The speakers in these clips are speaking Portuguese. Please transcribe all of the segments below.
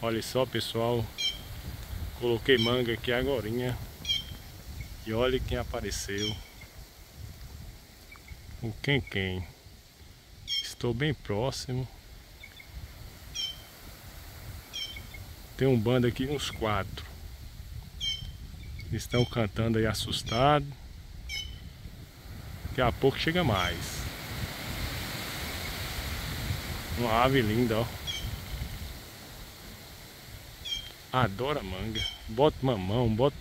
Olha só pessoal, coloquei manga aqui agora e olha quem apareceu. O quem quem. Estou bem próximo. Tem um bando aqui, uns quatro. Estão cantando aí assustado. Daqui a pouco chega mais. Uma ave linda, ó. Adora manga. Bota mamão, bota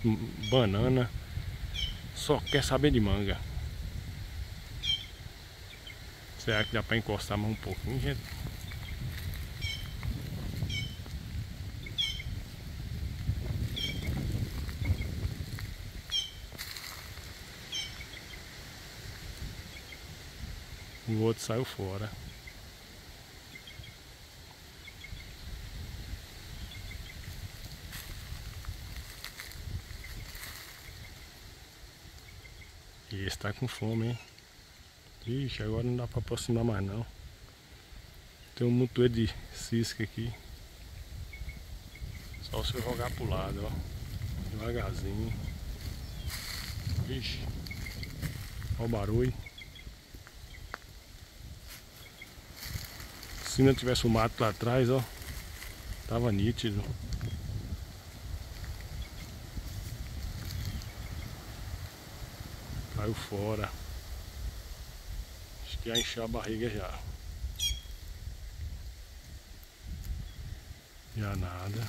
banana. Só quer saber de manga. Será que dá pra encostar mais um pouquinho, gente? O outro saiu fora. E esse tá com fome, hein? Ixi, agora não dá pra aproximar mais não. Tem um montoeiro de cisca aqui. Só se eu jogar pro lado, ó. Devagarzinho. Ixi. Olha o barulho. Se não tivesse o mato lá atrás, ó. Tava nítido. Caiu fora. Acho que ia encher a barriga já. Já nada.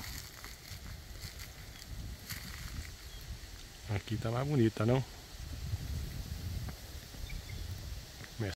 Aqui tá mais bonita, não?